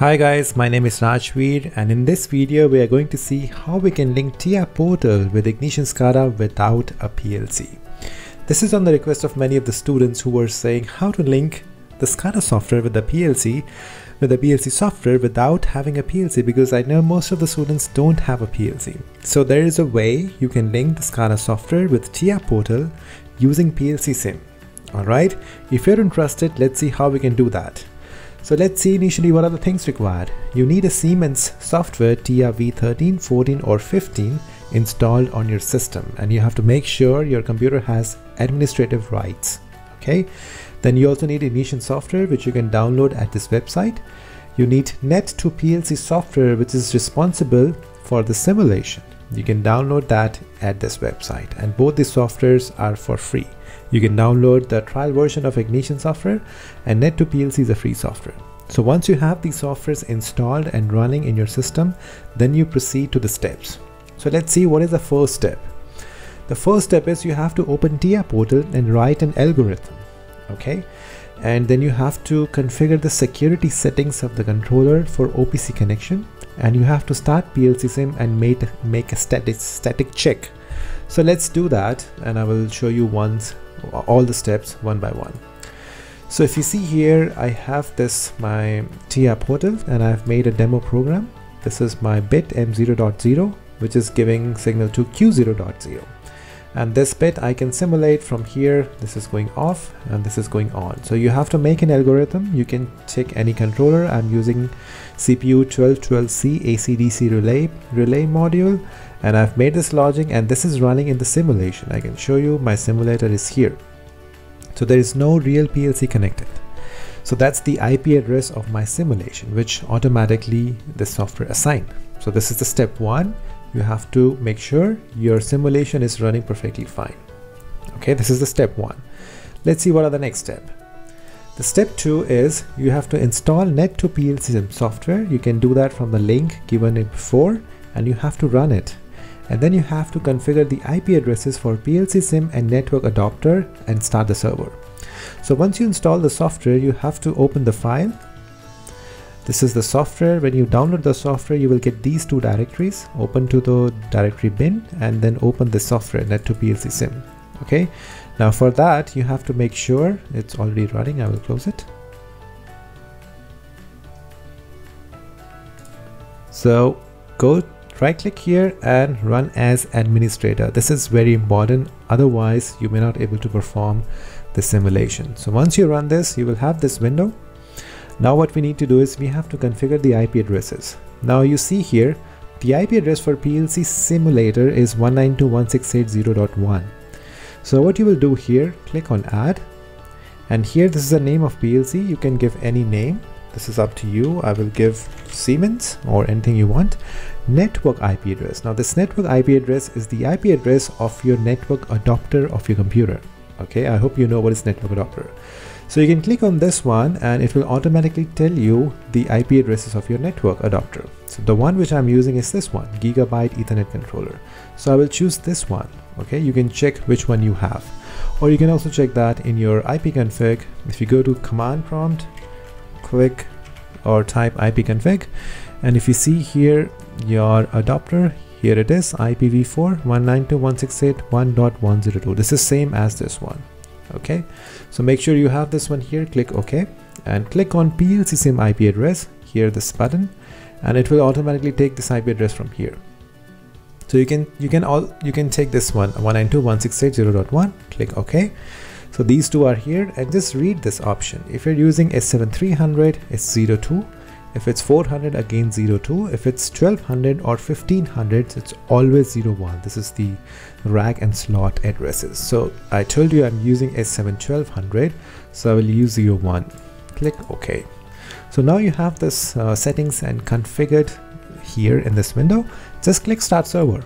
Hi guys, my name is Rajvir and in this video we are going to see how we can link TIA Portal with Ignition SCADA without a PLC. This is on the request of many of the students who were saying how to link the SCADA software with the PLC with the PLC software without having a PLC because I know most of the students don't have a PLC. So there is a way you can link the SCADA software with TIA Portal using PLC SIM. Alright, if you're interested, let's see how we can do that. So let's see initially what are the things required. You need a Siemens software TIA V13, 14 or 15 installed on your system and you have to make sure your computer has administrative rights. Okay. Then you also need Ignition software which you can download at this website. You need Net2PLC software which is responsible for the simulation. You can download that at this website and both these softwares are for free. You can download the trial version of Ignition software and Net2PLC is a free software. So once you have these softwares installed and running in your system, then you proceed to the steps. So let's see what is the first step. The first step is you have to open TIA portal and write an algorithm. Okay. And then you have to configure the security settings of the controller for OPC connection. And you have to start PLC sim and make, make a static, static check. So let's do that. And I will show you once all the steps one by one. So if you see here, I have this my TIA portal and I've made a demo program. This is my bit M0.0, which is giving signal to Q0.0. And this bit I can simulate from here. This is going off and this is going on. So you have to make an algorithm. You can take any controller. I'm using CPU 1212C ACDC relay relay module and I've made this logic and this is running in the simulation. I can show you my simulator is here. So there is no real PLC connected. So that's the IP address of my simulation, which automatically the software assigned. So this is the step one. You have to make sure your simulation is running perfectly fine. Okay, this is the step one. Let's see what are the next step. The step two is you have to install Net2PLC SIM software. You can do that from the link given before and you have to run it and then you have to configure the IP addresses for PLC SIM and network adapter and start the server. So once you install the software, you have to open the file. This is the software. When you download the software, you will get these two directories. Open to the directory bin and then open the software Net2PLC SIM. Okay. Now for that, you have to make sure it's already running. I will close it. So go right click here and run as administrator this is very important otherwise you may not able to perform the simulation so once you run this you will have this window now what we need to do is we have to configure the IP addresses. Now you see here the IP address for PLC simulator is 192.168.0.1 so what you will do here click on add. And here this is the name of PLC you can give any name. This is up to you. I will give Siemens or anything you want. Network IP address. Now this network IP address is the IP address of your network adapter of your computer. Okay I hope you know what is network adapter so you can click on this one and it will automatically tell you the IP addresses of your network adapter so the one which I'm using is this one gigabyte ethernet controller. So I will choose this one okay? You can check which one you have. Or you can also check that in your IP config. if you go to command prompt click or type ipconfig and if you see here your adapter here it is IPv4 192.168.1.102 this is same as this one okay? So make sure you have this one here. Click ok. And click on PLC sim IP address. Here this button. And it will automatically take this IP address from here. So you can you can all you can take this one 192.168.0.1 click ok. So these two are here. And just read this option. If you're using S7300, it's 02. If it's 400, again 02. If it's 1200 or 1500, it's always 01. This is the rack and slot addresses. So I told you I'm using S71200, so I will use 01. Click OK. So now you have this uh, settings and configured here in this window. Just click Start Server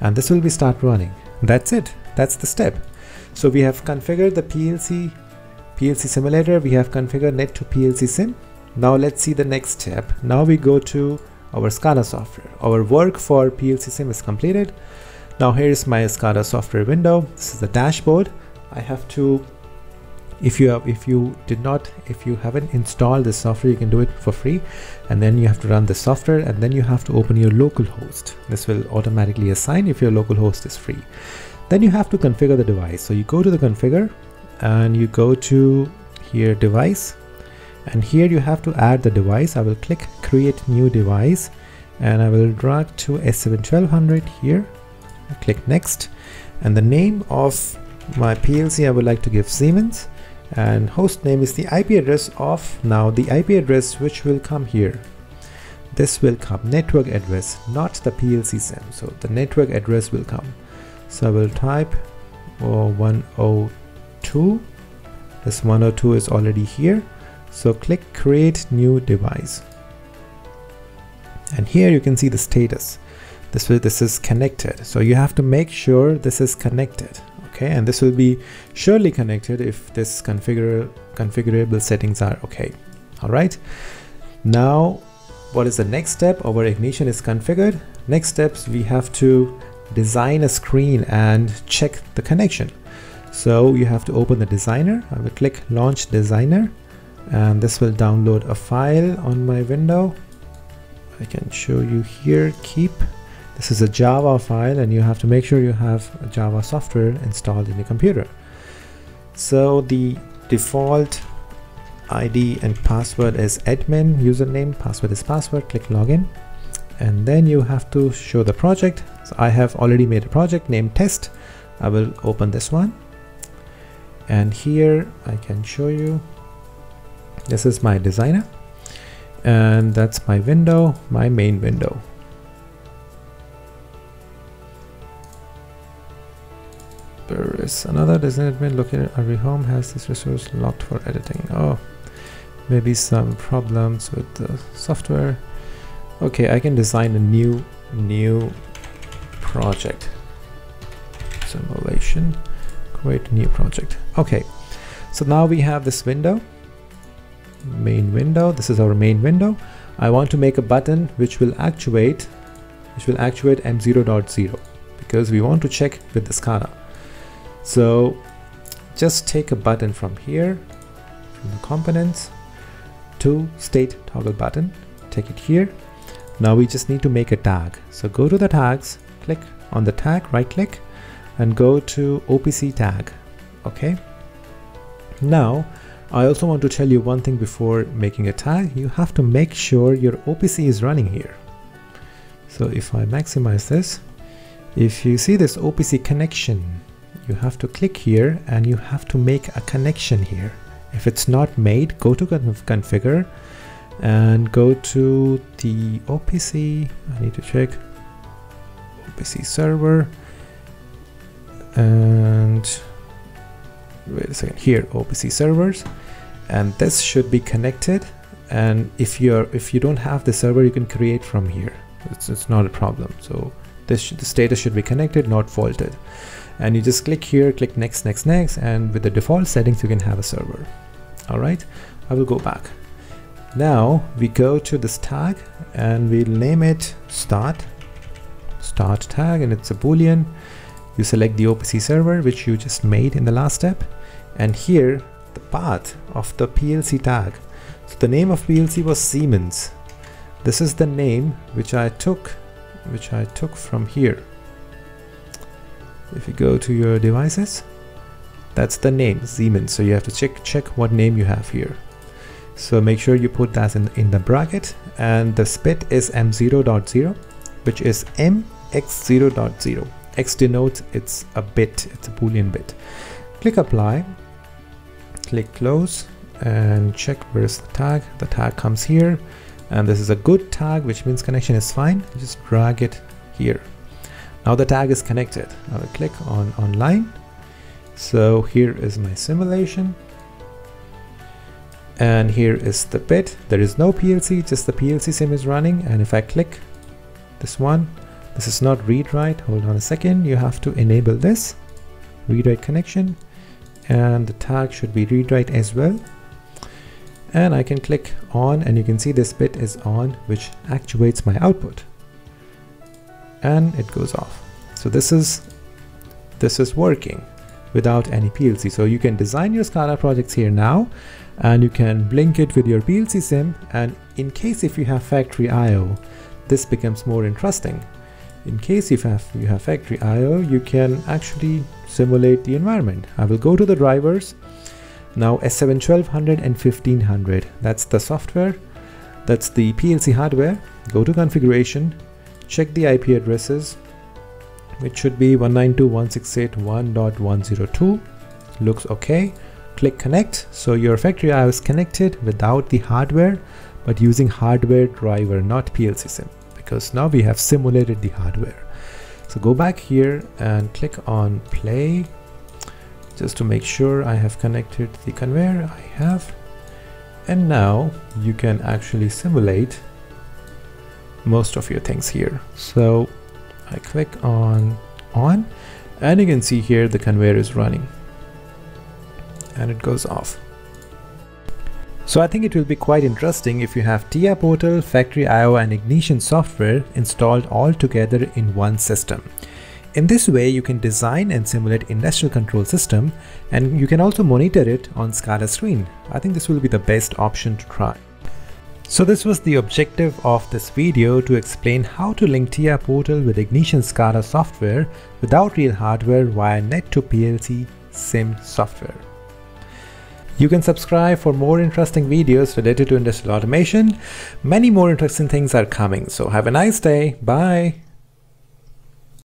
and this will be start running. That's it. That's the step. So we have configured the PLC PLC simulator. We have configured Net2PLC sim. Now let's see the next step. Now we go to our SCADA software. Our work for PLC sim is completed. Now here is my SCADA software window. This is the dashboard. I have to if you have if you did not if you haven't installed this software you can do it for free and then you have to run the software and then you have to open your local host this will automatically assign if your local host is free then you have to configure the device so you go to the configure and you go to here device and here you have to add the device. I will click create new device and I will drag to S71200 here. I click next. And the name of my PLC I would like to give Siemens. And host name is the IP address of now the IP address which will come here. This will come network address not the PLC SIM so the network address will come. So I will type oh, 102 this 102 is already here so click create new device. And here you can see the status. This this is connected. So you have to make sure this is connected okay? And this will be surely connected if this configure configurable settings are okay all right? Now what is the next step? Our ignition is configured. Next steps we have to design a screen and check the connection. So you have to open the designer. I will click launch designer and this will download a file on my window. I can show you here keep. This is a Java file and you have to make sure you have Java software installed in your computer. So the default ID and password is admin username password is password click login. And then you have to show the project. So I have already made a project named test. I will open this one. And here I can show you this is my designer and that's my window my main window. There is another designated located at every home has this resource locked for editing. Oh maybe some problems with the software. Okay I can design a new new project. Simulation. Create new project. Okay so now we have this window main window. This is our main window. I want to make a button which will actuate which will actuate M0.0 because we want to check with the SCADA so just take a button from here from the components to state toggle button. Take it here. Now we just need to make a tag. So go to the tags click on the tag right click and go to OPC tag. Okay? Now I also want to tell you one thing before making a tag you have to make sure your OPC is running here. So if I maximize this if you see this OPC connection you have to click here and you have to make a connection here. If it's not made go to configure and go to the OPC I need to check. OPC server. And wait a second. Here OPC servers. And this should be connected. And if you're if you don't have the server you can create from here. It's, it's not a problem. So this the status should be connected not faulted. And you just click here click next next next and with the default settings you can have a server. All right? I will go back. Now we go to this tag and we'll name it start. Start tag and it's a boolean. You select the OPC server which you just made in the last step and here the path of the PLC tag. So the name of PLC was Siemens. This is the name which I took which I took from here. If you go to your devices that's the name Siemens. So you have to check check what name you have here. So make sure you put that in, in the bracket. And the spit is m0.0 which is mx0.0 x denotes it's a bit it's a boolean bit. Click apply click close and check where's the tag. The tag comes here and this is a good tag which means connection is fine. Just drag it here. Now the tag is connected. I will click on online. So here is my simulation. And here is the bit. There is no PLC just the PLC sim is running. And if I click this one this is not read write. Hold on a second. You have to enable this. Read write connection and the tag should be read write as well and I can click on and you can see this bit is on which actuates my output and it goes off so this is this is working without any PLC. So you can design your SCADA projects here now and you can blink it with your PLC sim and in case if you have factory IO, this becomes more interesting. In case if you have, factory IO, you can actually simulate the environment. I will go to the drivers. Now S7 1200 and 1500, that's the software, that's the PLC hardware. Go to configuration, check the IP addresses, which should be 192.168.1.102. Looks okay. Click connect. So your factory IO is connected without the hardware, but using hardware driver, not PLC sim because now we have simulated the hardware. So go back here and click on play just to make sure I have connected the conveyor I have. And now you can actually simulate most of your things here. So I click on on and you can see here the conveyor is running and it goes off so I think it will be quite interesting if you have TIA Portal, Factory IO and Ignition software installed all together in one system. In this way, you can design and simulate industrial control system and you can also monitor it on SCADA screen. I think this will be the best option to try. So this was the objective of this video to explain how to link TIA Portal with Ignition SCADA software without real hardware via Net to PLC SIM software. You can subscribe for more interesting videos related to industrial automation. Many more interesting things are coming. So have a nice day. Bye.